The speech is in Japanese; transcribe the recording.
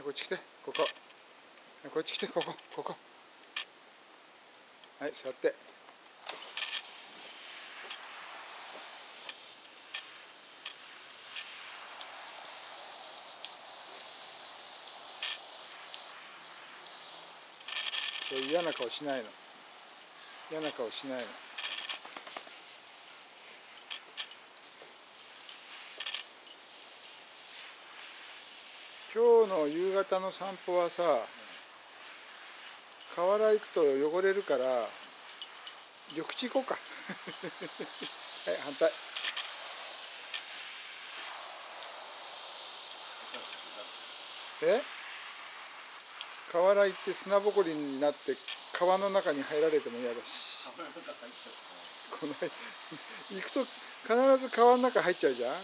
こっち来て。ここ。こっち来て。ここ。ここ。はい座って。嫌な顔しないの。嫌な顔しないの。今日の夕方の散歩はさ河原行くと汚れるから緑地行こうか。はい反対。え？河原行って砂ぼこりになって川の中に入られても嫌だし。この行くと必ず川の中入っちゃうじゃん。